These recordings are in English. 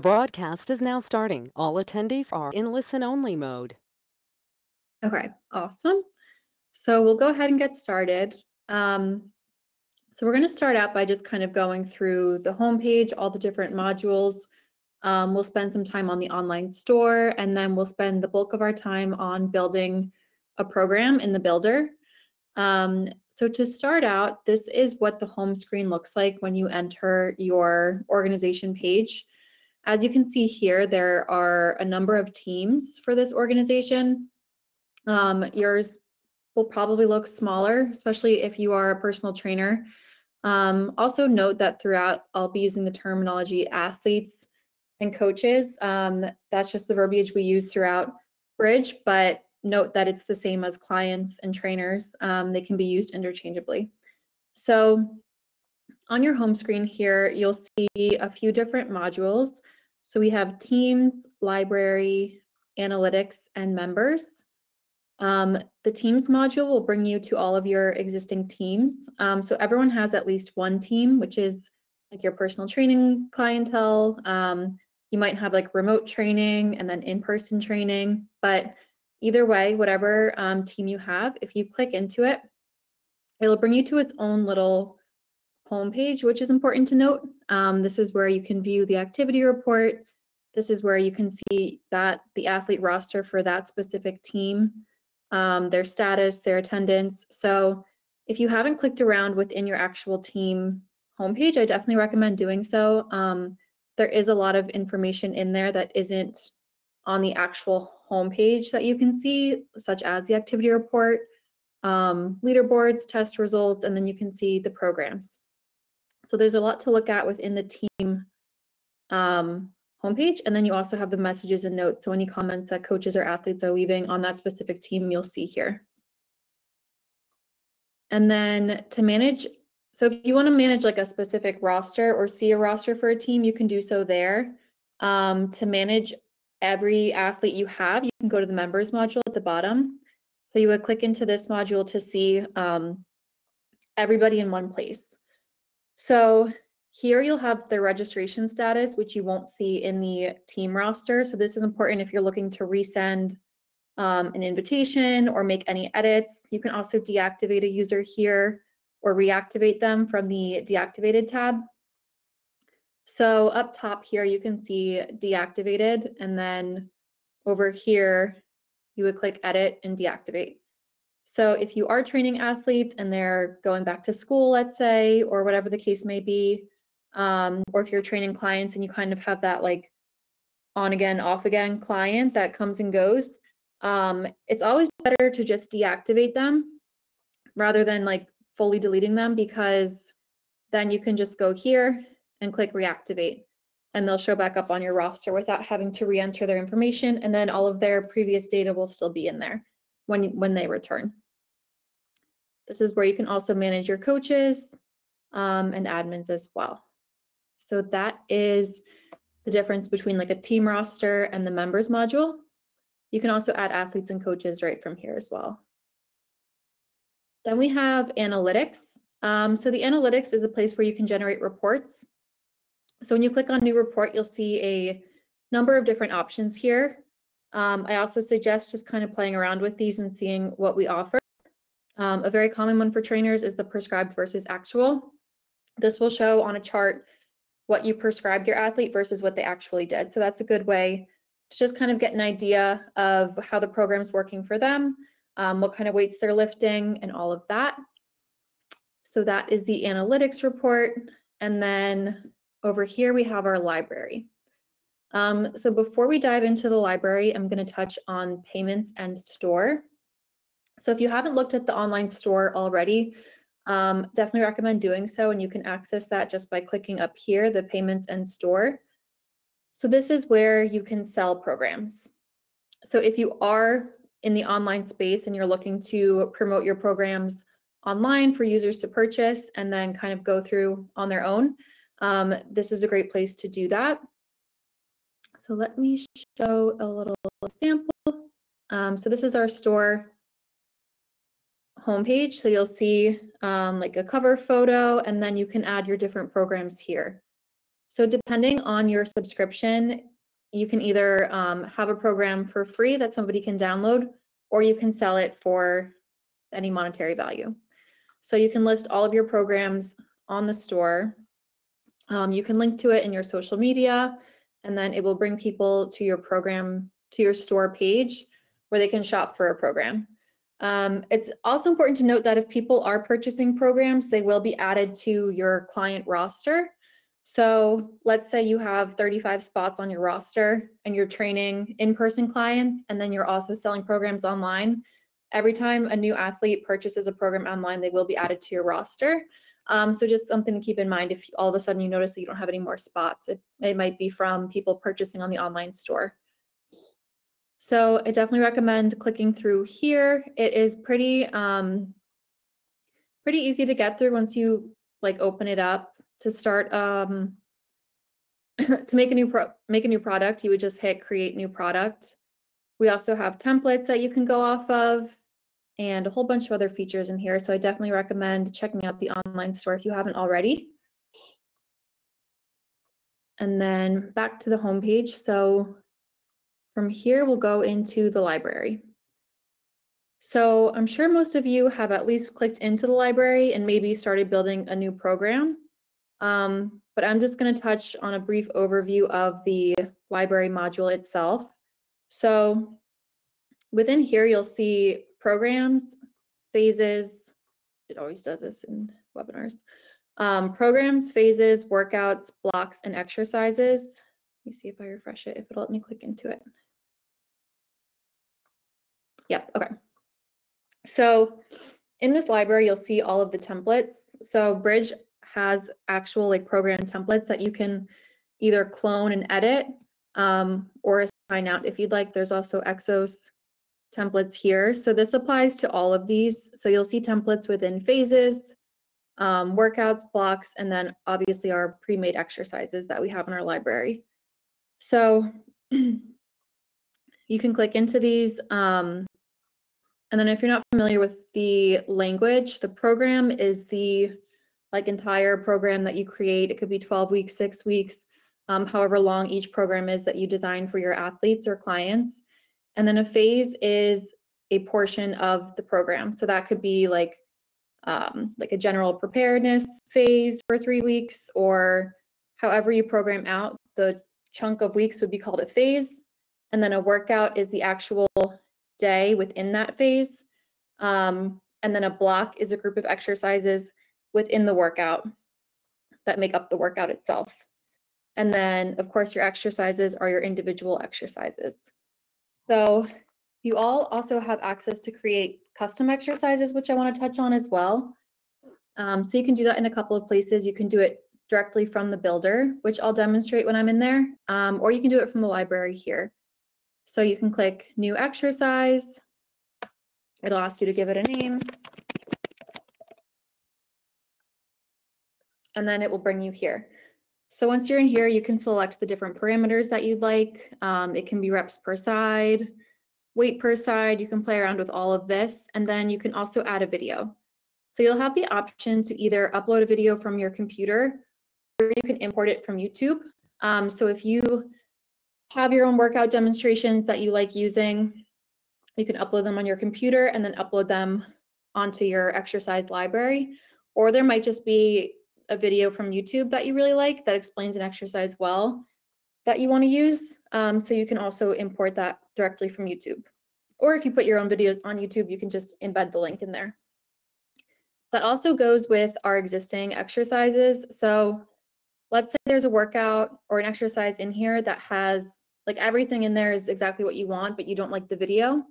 Broadcast is now starting. All attendees are in listen-only mode. Okay, awesome. So we'll go ahead and get started. Um, so we're going to start out by just kind of going through the homepage, all the different modules. Um, we'll spend some time on the online store, and then we'll spend the bulk of our time on building a program in the builder. Um, so to start out, this is what the home screen looks like when you enter your organization page. As you can see here, there are a number of teams for this organization. Um, yours will probably look smaller, especially if you are a personal trainer. Um, also note that throughout, I'll be using the terminology athletes and coaches. Um, that's just the verbiage we use throughout Bridge, but note that it's the same as clients and trainers. Um, they can be used interchangeably. So on your home screen here, you'll see a few different modules. So we have teams, library, analytics, and members. Um, the teams module will bring you to all of your existing teams. Um, so everyone has at least one team, which is like your personal training clientele. Um, you might have like remote training and then in-person training, but either way, whatever um, team you have, if you click into it, it'll bring you to its own little homepage, which is important to note. Um, this is where you can view the activity report. This is where you can see that the athlete roster for that specific team, um, their status, their attendance. So if you haven't clicked around within your actual team homepage, I definitely recommend doing so. Um, there is a lot of information in there that isn't on the actual homepage that you can see, such as the activity report, um, leaderboards, test results, and then you can see the programs. So there's a lot to look at within the team um, homepage. And then you also have the messages and notes. So any comments that coaches or athletes are leaving on that specific team, you'll see here. And then to manage, so if you want to manage like a specific roster or see a roster for a team, you can do so there. Um, to manage every athlete you have, you can go to the members module at the bottom. So you would click into this module to see um, everybody in one place. So here you'll have the registration status, which you won't see in the team roster. So this is important if you're looking to resend um, an invitation or make any edits. You can also deactivate a user here or reactivate them from the deactivated tab. So up top here, you can see deactivated and then over here, you would click edit and deactivate. So if you are training athletes and they're going back to school, let's say, or whatever the case may be, um, or if you're training clients and you kind of have that like on again, off again client that comes and goes, um, it's always better to just deactivate them rather than like fully deleting them because then you can just go here and click reactivate and they'll show back up on your roster without having to re-enter their information and then all of their previous data will still be in there when, when they return. This is where you can also manage your coaches um, and admins as well. So that is the difference between like a team roster and the members module. You can also add athletes and coaches right from here as well. Then we have analytics. Um, so the analytics is the place where you can generate reports. So when you click on new report, you'll see a number of different options here. Um, I also suggest just kind of playing around with these and seeing what we offer. Um, a very common one for trainers is the prescribed versus actual. This will show on a chart what you prescribed your athlete versus what they actually did. So that's a good way to just kind of get an idea of how the program's working for them, um, what kind of weights they're lifting, and all of that. So that is the analytics report. And then over here we have our library. Um, so before we dive into the library, I'm going to touch on payments and store. So if you haven't looked at the online store already, um, definitely recommend doing so and you can access that just by clicking up here, the payments and store. So this is where you can sell programs. So if you are in the online space and you're looking to promote your programs online for users to purchase and then kind of go through on their own, um, this is a great place to do that. So let me show a little example. Um, so this is our store homepage. So you'll see um, like a cover photo and then you can add your different programs here. So depending on your subscription, you can either um, have a program for free that somebody can download, or you can sell it for any monetary value. So you can list all of your programs on the store. Um, you can link to it in your social media, and then it will bring people to your program, to your store page where they can shop for a program. Um, it's also important to note that if people are purchasing programs, they will be added to your client roster. So let's say you have 35 spots on your roster and you're training in-person clients and then you're also selling programs online. Every time a new athlete purchases a program online, they will be added to your roster. Um, so just something to keep in mind if all of a sudden you notice that you don't have any more spots, it, it might be from people purchasing on the online store. So I definitely recommend clicking through here. It is pretty um, pretty easy to get through once you like open it up to start um, to make a new pro make a new product. You would just hit create new product. We also have templates that you can go off of and a whole bunch of other features in here. So I definitely recommend checking out the online store if you haven't already. And then back to the home page. So from here, we'll go into the library. So I'm sure most of you have at least clicked into the library and maybe started building a new program. Um, but I'm just going to touch on a brief overview of the library module itself. So within here, you'll see programs, phases, it always does this in webinars, um, programs, phases, workouts, blocks, and exercises. Let me see if I refresh it, if it'll let me click into it. Yep, okay. So in this library, you'll see all of the templates. So Bridge has actual like program templates that you can either clone and edit um, or assign out if you'd like. There's also Exos templates here. So this applies to all of these. So you'll see templates within phases, um, workouts, blocks, and then obviously our pre-made exercises that we have in our library. So you can click into these. Um, and then if you're not familiar with the language, the program is the like entire program that you create. It could be 12 weeks, six weeks, um, however long each program is that you design for your athletes or clients. And then a phase is a portion of the program. So that could be like um, like a general preparedness phase for three weeks, or however you program out the chunk of weeks would be called a phase. And then a workout is the actual day within that phase. Um, and then a block is a group of exercises within the workout that make up the workout itself. And then, of course, your exercises are your individual exercises. So you all also have access to create custom exercises, which I want to touch on as well. Um, so you can do that in a couple of places. You can do it directly from the builder, which I'll demonstrate when I'm in there, um, or you can do it from the library here. So you can click new exercise. It'll ask you to give it a name. And then it will bring you here. So once you're in here, you can select the different parameters that you'd like. Um, it can be reps per side, weight per side. You can play around with all of this. And then you can also add a video. So you'll have the option to either upload a video from your computer you can import it from YouTube. Um, so if you have your own workout demonstrations that you like using, you can upload them on your computer and then upload them onto your exercise library. Or there might just be a video from YouTube that you really like that explains an exercise well that you want to use. Um, so you can also import that directly from YouTube. Or if you put your own videos on YouTube, you can just embed the link in there. That also goes with our existing exercises. So let's say there's a workout or an exercise in here that has like everything in there is exactly what you want, but you don't like the video.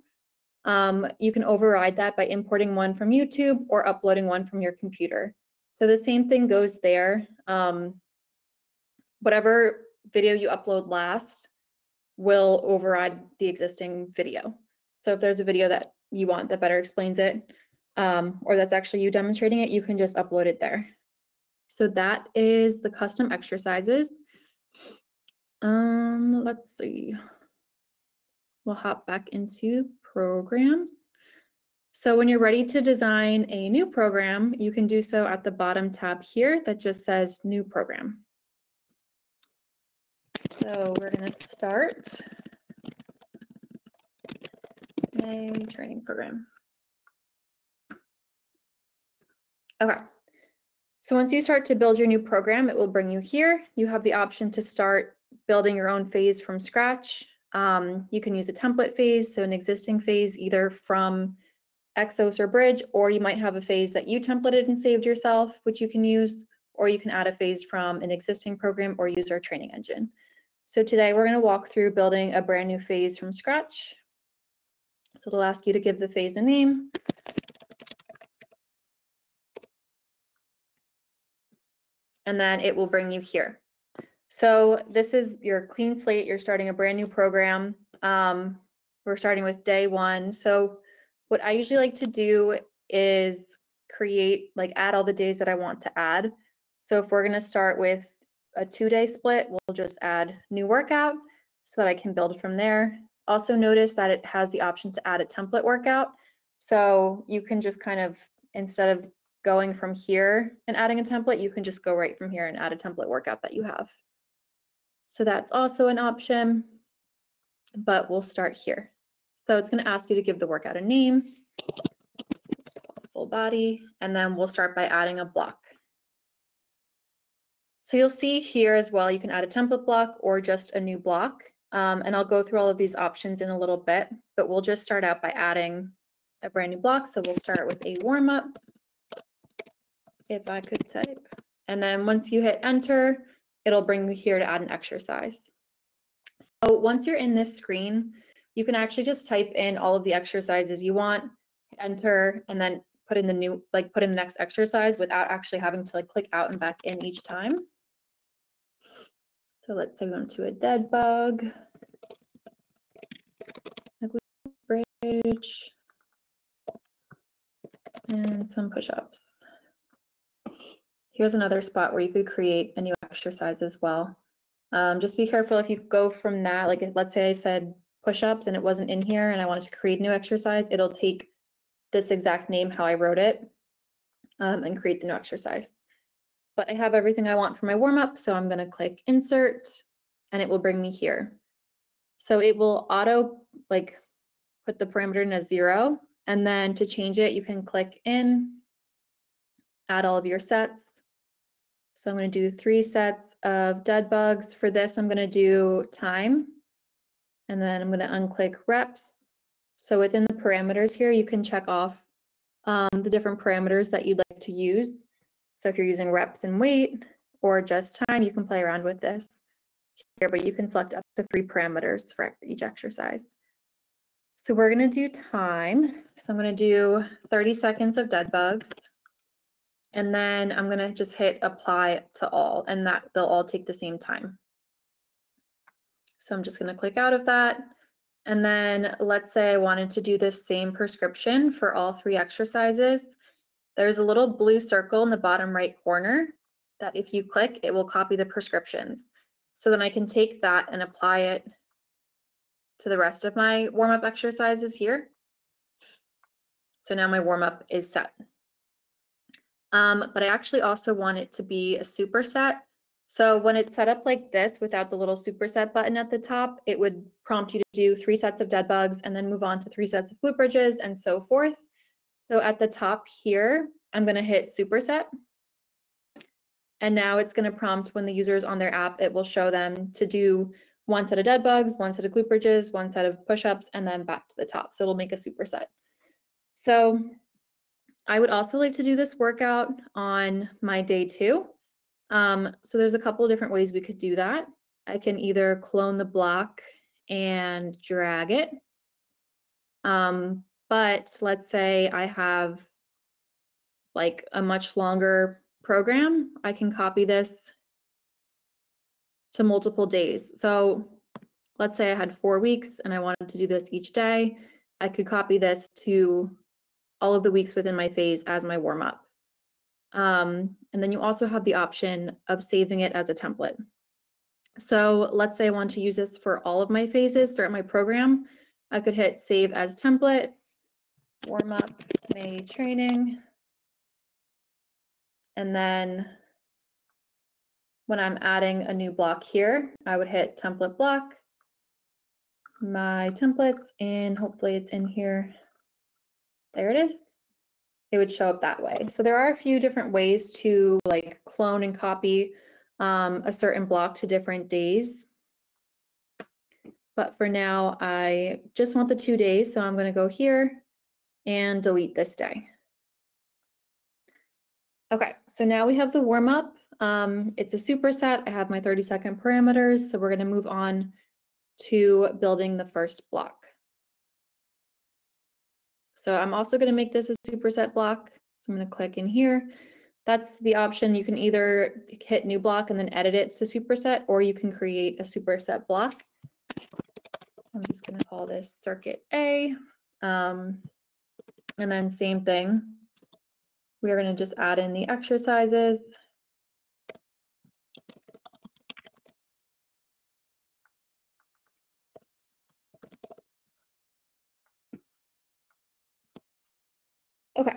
Um, you can override that by importing one from YouTube or uploading one from your computer. So the same thing goes there. Um, whatever video you upload last will override the existing video. So if there's a video that you want that better explains it, um, or that's actually you demonstrating it, you can just upload it there. So that is the custom exercises. Um, let's see. We'll hop back into programs. So when you're ready to design a new program, you can do so at the bottom tab here that just says new program. So we're gonna start May training program. Okay. So once you start to build your new program, it will bring you here. You have the option to start building your own phase from scratch. Um, you can use a template phase, so an existing phase either from Exos or Bridge, or you might have a phase that you templated and saved yourself, which you can use, or you can add a phase from an existing program or use our training engine. So today we're going to walk through building a brand new phase from scratch. So it'll ask you to give the phase a name. And then it will bring you here. So this is your clean slate. You're starting a brand new program. Um, we're starting with day one. So what I usually like to do is create, like add all the days that I want to add. So if we're gonna start with a two day split, we'll just add new workout so that I can build from there. Also notice that it has the option to add a template workout. So you can just kind of, instead of going from here and adding a template, you can just go right from here and add a template workout that you have. So that's also an option, but we'll start here. So it's going to ask you to give the workout a name, full body, and then we'll start by adding a block. So you'll see here as well, you can add a template block or just a new block. Um, and I'll go through all of these options in a little bit, but we'll just start out by adding a brand new block. So we'll start with a warm up, if I could type. And then once you hit enter, it'll bring you here to add an exercise. So once you're in this screen, you can actually just type in all of the exercises you want, enter, and then put in the new, like put in the next exercise without actually having to like click out and back in each time. So let's say we went to a dead bug, a bridge, and some push-ups. Here's another spot where you could create a new exercise as well. Um, just be careful if you go from that, like let's say I said push-ups and it wasn't in here and I wanted to create a new exercise, it'll take this exact name how I wrote it um, and create the new exercise. But I have everything I want for my warm-up, so I'm gonna click insert and it will bring me here. So it will auto like put the parameter in a zero and then to change it, you can click in, add all of your sets. So I'm going to do three sets of dead bugs. For this, I'm going to do time, and then I'm going to unclick reps. So within the parameters here, you can check off um, the different parameters that you'd like to use. So if you're using reps and weight or just time, you can play around with this here, but you can select up to three parameters for each exercise. So we're going to do time. So I'm going to do 30 seconds of dead bugs. And then I'm going to just hit apply to all and that they'll all take the same time. So I'm just going to click out of that. And then let's say I wanted to do this same prescription for all three exercises. There's a little blue circle in the bottom right corner that if you click, it will copy the prescriptions. So then I can take that and apply it to the rest of my warm-up exercises here. So now my warm-up is set. Um, but I actually also want it to be a superset. So when it's set up like this without the little superset button at the top, it would prompt you to do three sets of dead bugs and then move on to three sets of glute bridges and so forth. So at the top here, I'm going to hit superset. And now it's going to prompt when the user is on their app, it will show them to do one set of dead bugs, one set of glute bridges, one set of push-ups, and then back to the top. So it'll make a superset. So I would also like to do this workout on my day two. Um, so there's a couple of different ways we could do that. I can either clone the block and drag it. Um, but let's say I have like a much longer program, I can copy this to multiple days. So let's say I had four weeks and I wanted to do this each day. I could copy this to all of the weeks within my phase as my warm up. Um, and then you also have the option of saving it as a template. So let's say I want to use this for all of my phases throughout my program. I could hit save as template, warm up, May training, and then when I'm adding a new block here, I would hit template block, my templates, and hopefully it's in here. There it is. It would show up that way. So there are a few different ways to like clone and copy um, a certain block to different days. But for now, I just want the two days. So I'm going to go here and delete this day. Okay, so now we have the warm up. Um, it's a superset. I have my 30 second parameters. So we're going to move on to building the first block. So I'm also going to make this a superset block. So I'm going to click in here. That's the option. You can either hit new block and then edit it to superset, or you can create a superset block. I'm just going to call this circuit A. Um, and then same thing. We are going to just add in the exercises. Okay,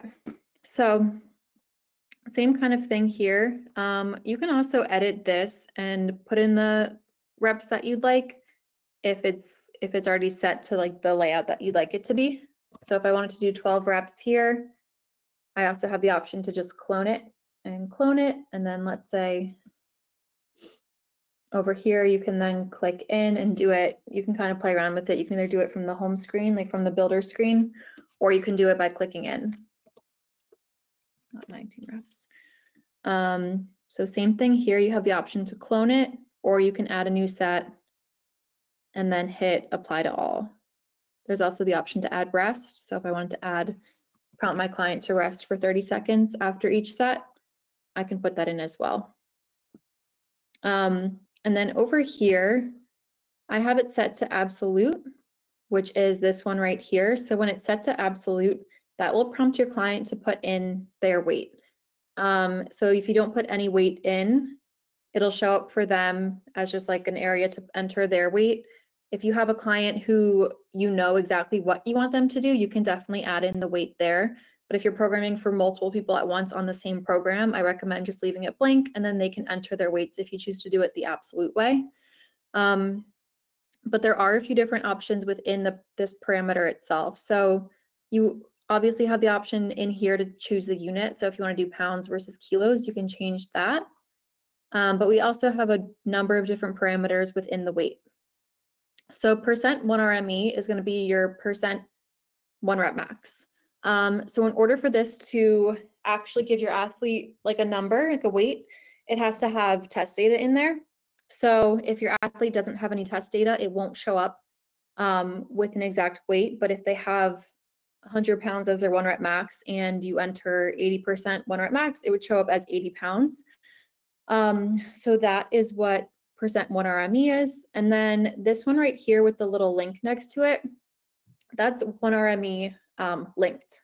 so same kind of thing here. Um, you can also edit this and put in the reps that you'd like if it's if it's already set to like the layout that you'd like it to be. So if I wanted to do 12 reps here, I also have the option to just clone it and clone it. And then let's say over here, you can then click in and do it. You can kind of play around with it. You can either do it from the home screen, like from the builder screen, or you can do it by clicking in. Not 19 reps. Um, so same thing here, you have the option to clone it, or you can add a new set and then hit apply to all. There's also the option to add rest. So if I wanted to add, prompt my client to rest for 30 seconds after each set, I can put that in as well. Um, and then over here, I have it set to absolute, which is this one right here. So when it's set to absolute, that will prompt your client to put in their weight. Um, so if you don't put any weight in, it'll show up for them as just like an area to enter their weight. If you have a client who you know exactly what you want them to do, you can definitely add in the weight there. But if you're programming for multiple people at once on the same program, I recommend just leaving it blank and then they can enter their weights if you choose to do it the absolute way. Um, but there are a few different options within the, this parameter itself. So you obviously have the option in here to choose the unit. So if you want to do pounds versus kilos, you can change that. Um, but we also have a number of different parameters within the weight. So percent 1 RME is going to be your percent 1 rep max. Um, so in order for this to actually give your athlete like a number, like a weight, it has to have test data in there. So if your athlete doesn't have any test data, it won't show up um, with an exact weight. But if they have 100 pounds as their one rep max and you enter 80% one rep max, it would show up as 80 pounds. Um, so that is what percent one RME is. And then this one right here with the little link next to it, that's one RME um, linked.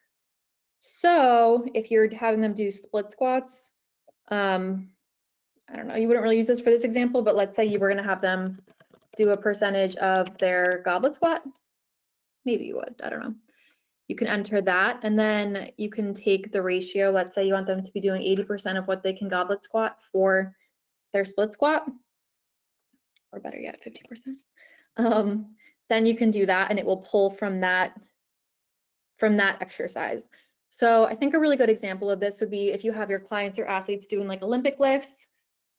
So if you're having them do split squats, um, I don't know, you wouldn't really use this for this example, but let's say you were gonna have them do a percentage of their goblet squat. Maybe you would, I don't know you can enter that and then you can take the ratio. Let's say you want them to be doing 80% of what they can goblet squat for their split squat, or better yet, 50%. Um, then you can do that and it will pull from that from that exercise. So I think a really good example of this would be if you have your clients or athletes doing like Olympic lifts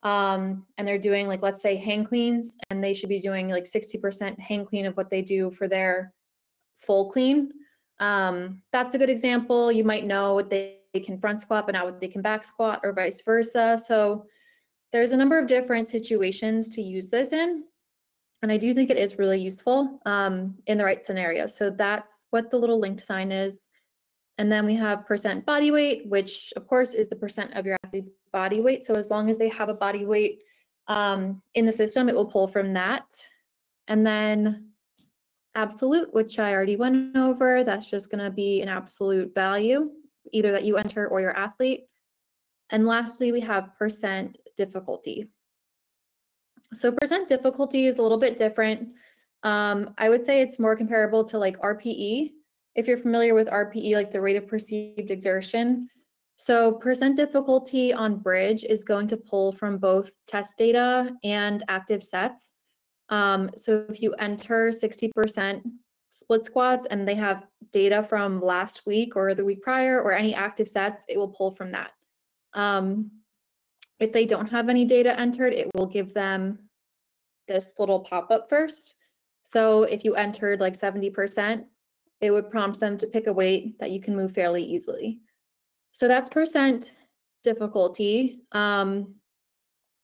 um, and they're doing like, let's say hang cleans and they should be doing like 60% hang clean of what they do for their full clean. Um, that's a good example. You might know what they, can front squat, but not what they can back squat or vice versa. So there's a number of different situations to use this in. And I do think it is really useful um, in the right scenario. So that's what the little linked sign is. And then we have percent body weight, which of course is the percent of your athlete's body weight. So as long as they have a body weight um, in the system, it will pull from that. And then absolute, which I already went over. That's just going to be an absolute value, either that you enter or your athlete. And lastly, we have percent difficulty. So percent difficulty is a little bit different. Um, I would say it's more comparable to like RPE. If you're familiar with RPE, like the rate of perceived exertion. So percent difficulty on bridge is going to pull from both test data and active sets. Um, so if you enter 60% split squats and they have data from last week or the week prior or any active sets, it will pull from that. Um, if they don't have any data entered, it will give them this little pop-up first. So if you entered like 70%, it would prompt them to pick a weight that you can move fairly easily. So that's percent difficulty. Um,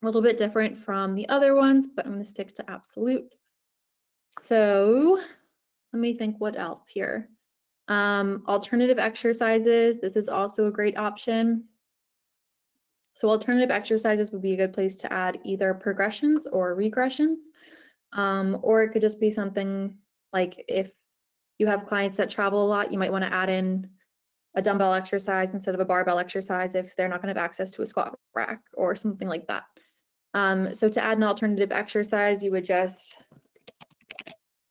a little bit different from the other ones, but I'm going to stick to absolute. So let me think what else here. Um, alternative exercises. This is also a great option. So alternative exercises would be a good place to add either progressions or regressions, um, or it could just be something like if you have clients that travel a lot, you might want to add in a dumbbell exercise instead of a barbell exercise if they're not going to have access to a squat rack or something like that. Um, so to add an alternative exercise, you would just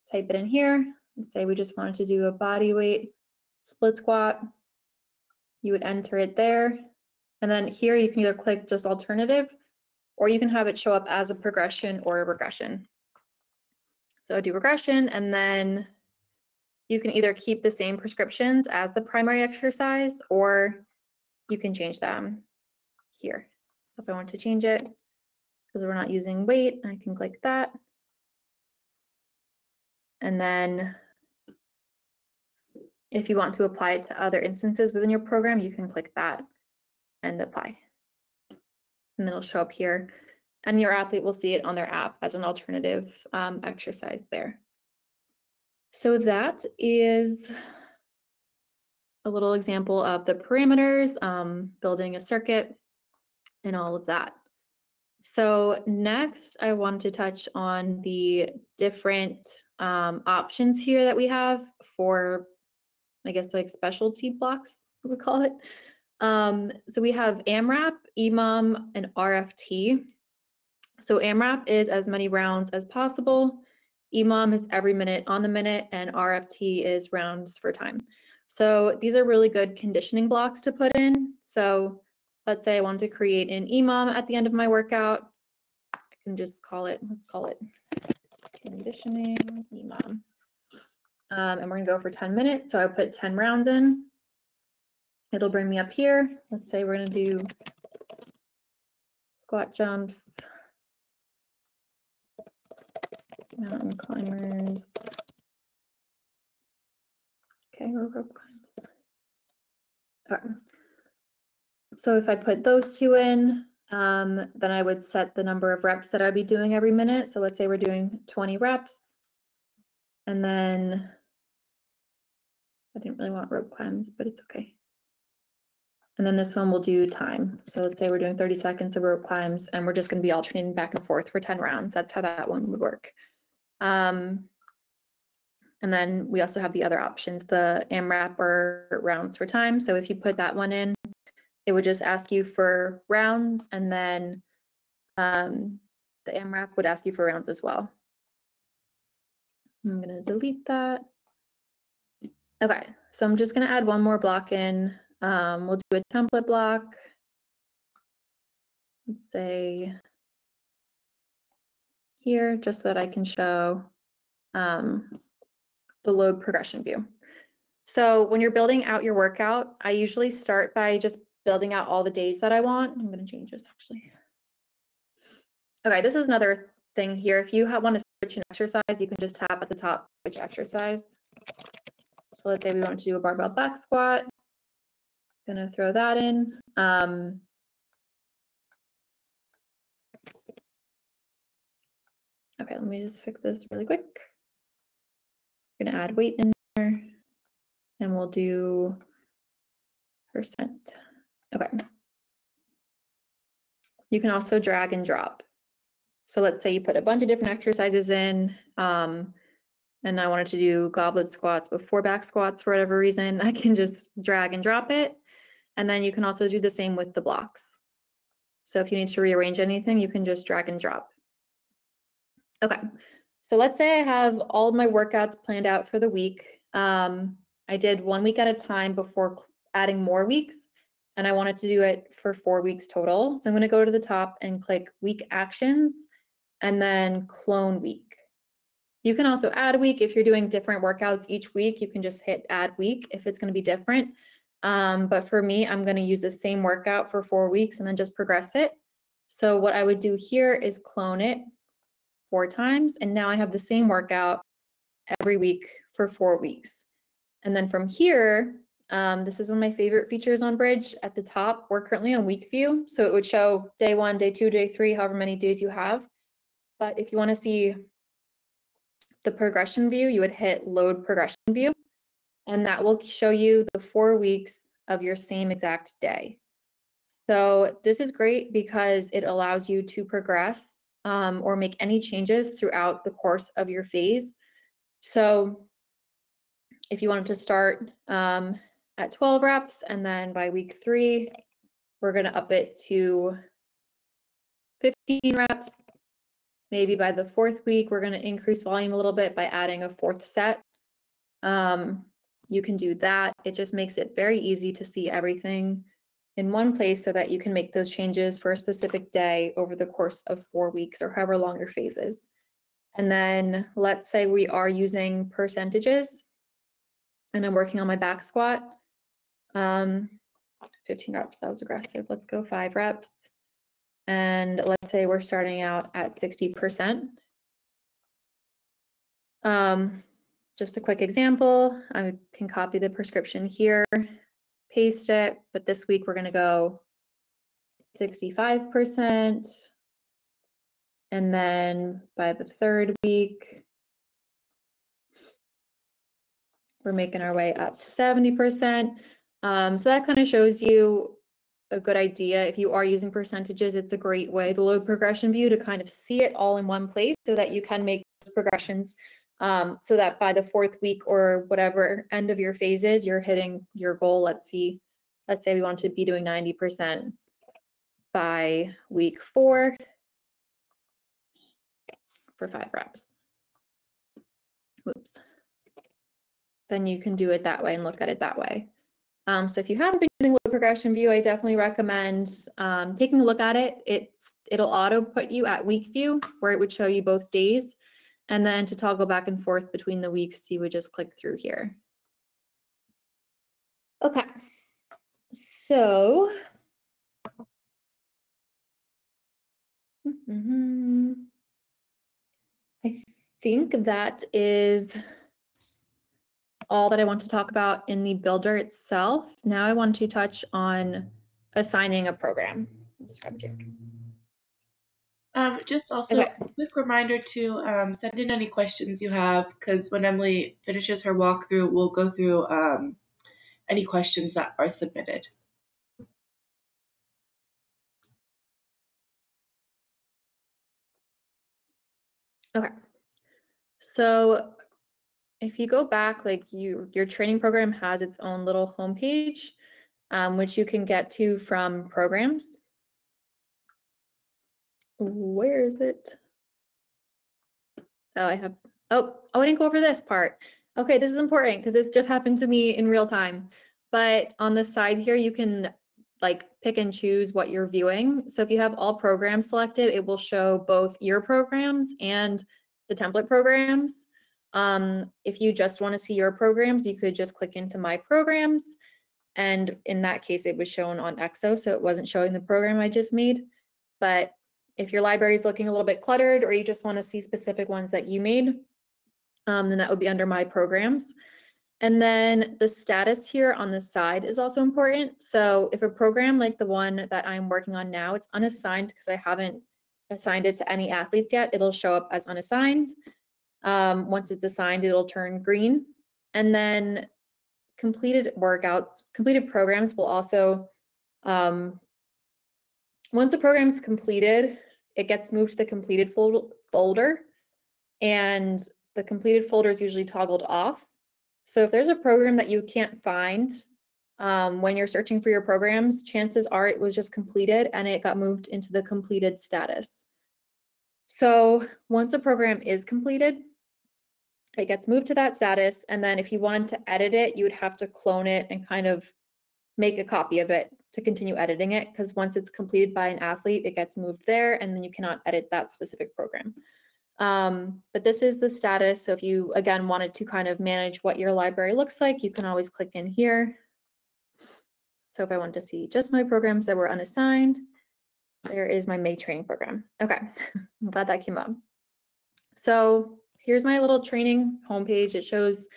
type it in here and say we just wanted to do a body weight split squat. You would enter it there. And then here you can either click just alternative or you can have it show up as a progression or a regression. So I do regression and then you can either keep the same prescriptions as the primary exercise or you can change them here. So if I want to change it, because we're not using weight, I can click that. And then if you want to apply it to other instances within your program, you can click that and apply. And it'll show up here and your athlete will see it on their app as an alternative um, exercise there. So that is a little example of the parameters, um, building a circuit, and all of that. So next, I want to touch on the different um, options here that we have for, I guess, like specialty blocks, we call it. Um, so we have AMRAP, EMOM, and RFT. So AMRAP is as many rounds as possible. EMOM is every minute on the minute and RFT is rounds for time. So these are really good conditioning blocks to put in. So let's say I want to create an EMOM at the end of my workout. I can just call it, let's call it conditioning EMOM. Um, and we're gonna go for 10 minutes. So I put 10 rounds in. It'll bring me up here. Let's say we're gonna do squat jumps, mountain climbers. Okay, rope climbs. So if I put those two in, um, then I would set the number of reps that I'd be doing every minute. So let's say we're doing 20 reps. And then I didn't really want rope climbs, but it's okay. And then this one will do time. So let's say we're doing 30 seconds of rope climbs and we're just going to be alternating back and forth for 10 rounds. That's how that one would work. Um, and then we also have the other options, the AMRAP or rounds for time. So if you put that one in, it would just ask you for rounds and then um, the AMRAP would ask you for rounds as well. I'm gonna delete that. Okay, so I'm just gonna add one more block in. Um, we'll do a template block. Let's say here, just so that I can show um, the load progression view. So when you're building out your workout, I usually start by just building out all the days that I want. I'm going to change this actually. Okay, this is another thing here. If you want to switch an exercise, you can just tap at the top, which exercise. So let's say we want to do a barbell back squat. Gonna throw that in. Um, Okay, let me just fix this really quick. I'm gonna add weight in there and we'll do percent. Okay. You can also drag and drop. So let's say you put a bunch of different exercises in um, and I wanted to do goblet squats before back squats for whatever reason, I can just drag and drop it. And then you can also do the same with the blocks. So if you need to rearrange anything, you can just drag and drop. Okay, so let's say I have all my workouts planned out for the week. Um, I did one week at a time before adding more weeks. And I wanted to do it for four weeks total. So I'm gonna go to the top and click week actions and then clone week. You can also add week if you're doing different workouts each week. You can just hit add week if it's going to be different. Um, but for me, I'm going to use the same workout for four weeks and then just progress it. So what I would do here is clone it four times. And now I have the same workout every week for four weeks. And then from here, um, this is one of my favorite features on Bridge. At the top, we're currently on week view. So it would show day one, day two, day three, however many days you have. But if you want to see the progression view, you would hit load progression view, and that will show you the four weeks of your same exact day. So this is great because it allows you to progress um, or make any changes throughout the course of your phase. So if you wanted to start um, at 12 reps and then by week three, we're gonna up it to 15 reps Maybe by the fourth week, we're going to increase volume a little bit by adding a fourth set. Um, you can do that. It just makes it very easy to see everything in one place so that you can make those changes for a specific day over the course of four weeks or however long your phase is. And then let's say we are using percentages and I'm working on my back squat. Um, 15 reps, that was aggressive. Let's go five reps. And let's say we're starting out at 60%. Um, just a quick example, I can copy the prescription here, paste it, but this week we're gonna go 65%. And then by the third week, we're making our way up to 70%. Um, so that kind of shows you a good idea. If you are using percentages, it's a great way, the load progression view, to kind of see it all in one place so that you can make progressions um, so that by the fourth week or whatever end of your phases, you're hitting your goal. Let's see, let's say we want to be doing 90% by week four for five reps. Oops. Then you can do it that way and look at it that way. Um, so if you haven't been using load progression view, I definitely recommend um, taking a look at it. It's it'll auto put you at week view where it would show you both days. And then to toggle back and forth between the weeks, you would just click through here. Okay, so mm -hmm. I think that is all that I want to talk about in the builder itself. Now I want to touch on assigning a program. Just grab a drink. Um, just also okay. a quick reminder to um, send in any questions you have because when Emily finishes her walkthrough, we'll go through um, any questions that are submitted. Okay. So if you go back, like you, your training program has its own little homepage, um, which you can get to from programs. Where is it? Oh, I have, oh, oh, I didn't go over this part. Okay, this is important because this just happened to me in real time. But on the side here, you can like pick and choose what you're viewing. So if you have all programs selected, it will show both your programs and the template programs. Um, if you just want to see your programs, you could just click into my programs. And in that case, it was shown on EXO, so it wasn't showing the program I just made. But if your library is looking a little bit cluttered or you just want to see specific ones that you made, um, then that would be under my programs. And then the status here on the side is also important. So if a program like the one that I'm working on now, it's unassigned because I haven't assigned it to any athletes yet, it'll show up as unassigned. Um, once it's assigned, it'll turn green. And then completed workouts, completed programs will also, um, once a program is completed, it gets moved to the completed fol folder and the completed folder is usually toggled off. So if there's a program that you can't find um, when you're searching for your programs, chances are it was just completed and it got moved into the completed status. So once a program is completed, it gets moved to that status. And then if you wanted to edit it, you would have to clone it and kind of make a copy of it to continue editing it because once it's completed by an athlete, it gets moved there and then you cannot edit that specific program. Um, but this is the status. So if you, again, wanted to kind of manage what your library looks like, you can always click in here. So if I wanted to see just my programs that were unassigned, there is my May training program. Okay, I'm glad that came up. So here's my little training homepage. It shows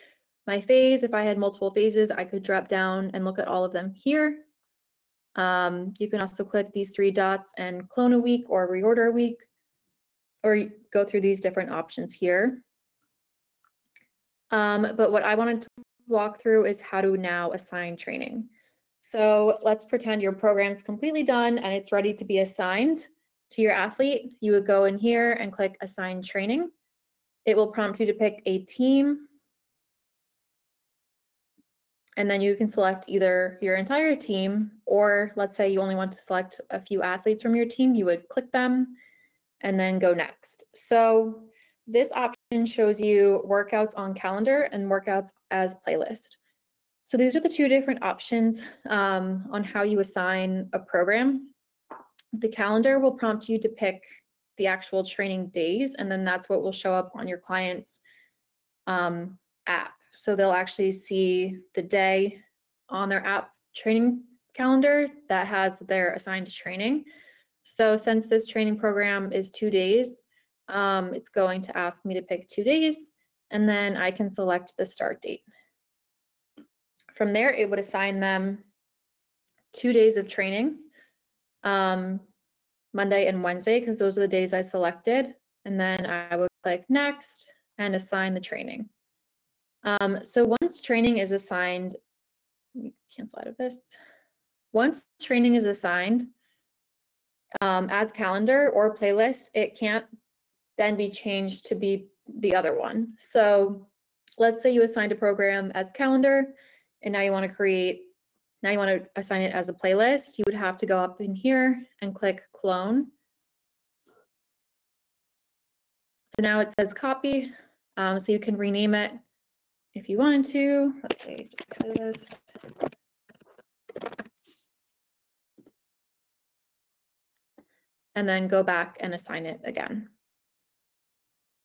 my phase. If I had multiple phases, I could drop down and look at all of them here. Um, you can also click these three dots and clone a week or reorder a week, or go through these different options here. Um, but what I wanted to walk through is how to now assign training. So let's pretend your program's completely done and it's ready to be assigned to your athlete. You would go in here and click assign training. It will prompt you to pick a team and then you can select either your entire team or let's say you only want to select a few athletes from your team, you would click them and then go next. So this option shows you workouts on calendar and workouts as playlist. So these are the two different options um, on how you assign a program. The calendar will prompt you to pick the actual training days, and then that's what will show up on your client's um, app. So they'll actually see the day on their app training calendar that has their assigned training. So since this training program is two days, um, it's going to ask me to pick two days, and then I can select the start date. From there, it would assign them two days of training, um, Monday and Wednesday, because those are the days I selected. And then I would click next and assign the training. Um, so once training is assigned, cancel out of this. Once training is assigned um, as calendar or playlist, it can't then be changed to be the other one. So let's say you assigned a program as calendar and now you want to create, now you want to assign it as a playlist, you would have to go up in here and click clone. So now it says copy, um, so you can rename it if you wanted to. Playlist. And then go back and assign it again.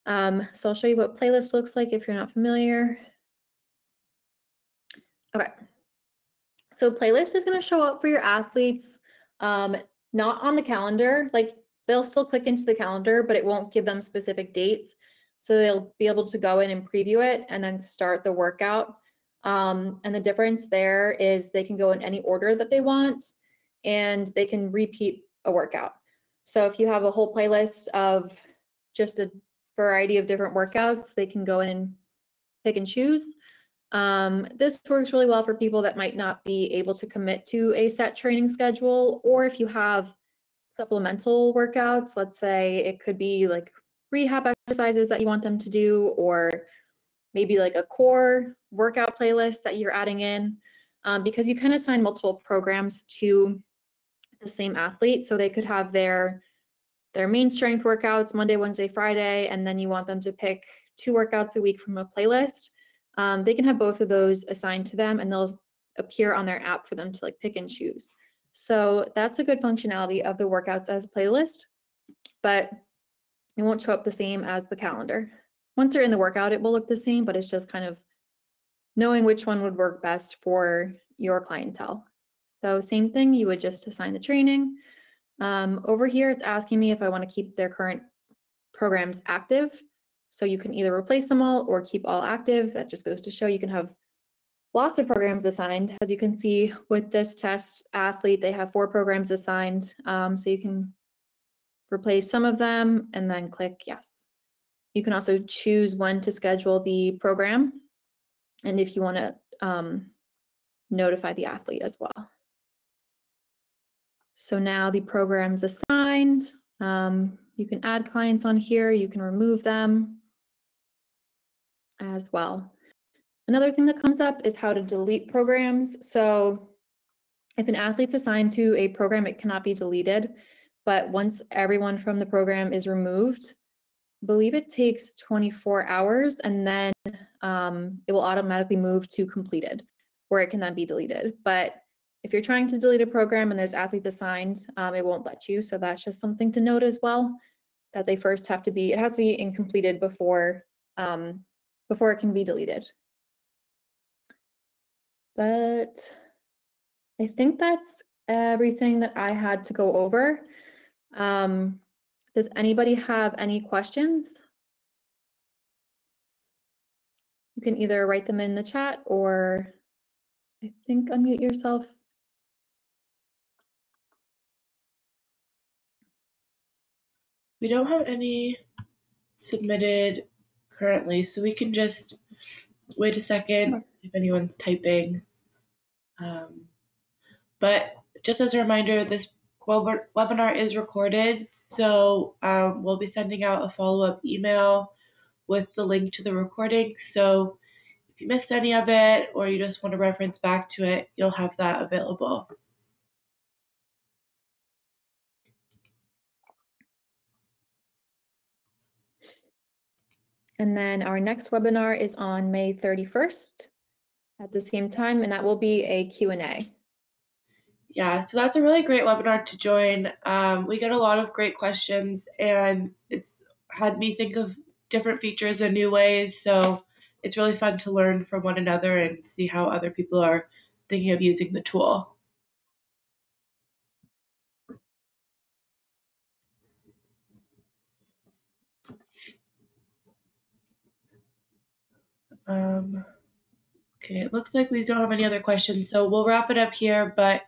Um, so I'll show you what playlist looks like if you're not familiar. Okay. So playlist is going to show up for your athletes, um, not on the calendar. Like they'll still click into the calendar, but it won't give them specific dates. So they'll be able to go in and preview it and then start the workout. Um, and the difference there is they can go in any order that they want and they can repeat a workout. So if you have a whole playlist of just a variety of different workouts, they can go in and pick and choose. Um, this works really well for people that might not be able to commit to a set training schedule, or if you have supplemental workouts, let's say it could be like rehab exercises that you want them to do, or maybe like a core workout playlist that you're adding in, um, because you can assign multiple programs to the same athlete, so they could have their their main strength workouts Monday, Wednesday, Friday, and then you want them to pick two workouts a week from a playlist um, they can have both of those assigned to them and they'll appear on their app for them to like pick and choose. So that's a good functionality of the workouts as a playlist, but it won't show up the same as the calendar. Once they're in the workout, it will look the same, but it's just kind of knowing which one would work best for your clientele. So same thing, you would just assign the training. Um, over here, it's asking me if I want to keep their current programs active. So you can either replace them all or keep all active. That just goes to show you can have lots of programs assigned. As you can see with this test athlete, they have four programs assigned. Um, so you can replace some of them and then click yes. You can also choose when to schedule the program and if you want to um, notify the athlete as well. So now the program's assigned. Um, you can add clients on here, you can remove them as well. Another thing that comes up is how to delete programs. So if an athlete's assigned to a program, it cannot be deleted. But once everyone from the program is removed, I believe it takes 24 hours and then um, it will automatically move to completed where it can then be deleted. But if you're trying to delete a program and there's athletes assigned, um, it won't let you. So that's just something to note as well, that they first have to be, it has to be incompleted before, um, before it can be deleted. But I think that's everything that I had to go over. Um, does anybody have any questions? You can either write them in the chat or I think unmute yourself. We don't have any submitted currently, so we can just wait a second if anyone's typing. Um, but just as a reminder, this webinar is recorded, so um, we'll be sending out a follow-up email with the link to the recording. So if you missed any of it or you just want to reference back to it, you'll have that available. And then our next webinar is on May 31st at the same time, and that will be a Q&A. Yeah, so that's a really great webinar to join. Um, we get a lot of great questions, and it's had me think of different features and new ways. So it's really fun to learn from one another and see how other people are thinking of using the tool. Um, okay, it looks like we don't have any other questions, so we'll wrap it up here. But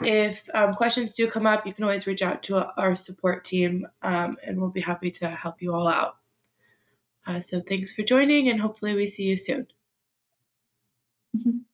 if um, questions do come up, you can always reach out to our support team, um, and we'll be happy to help you all out. Uh, so thanks for joining, and hopefully we see you soon. Mm -hmm.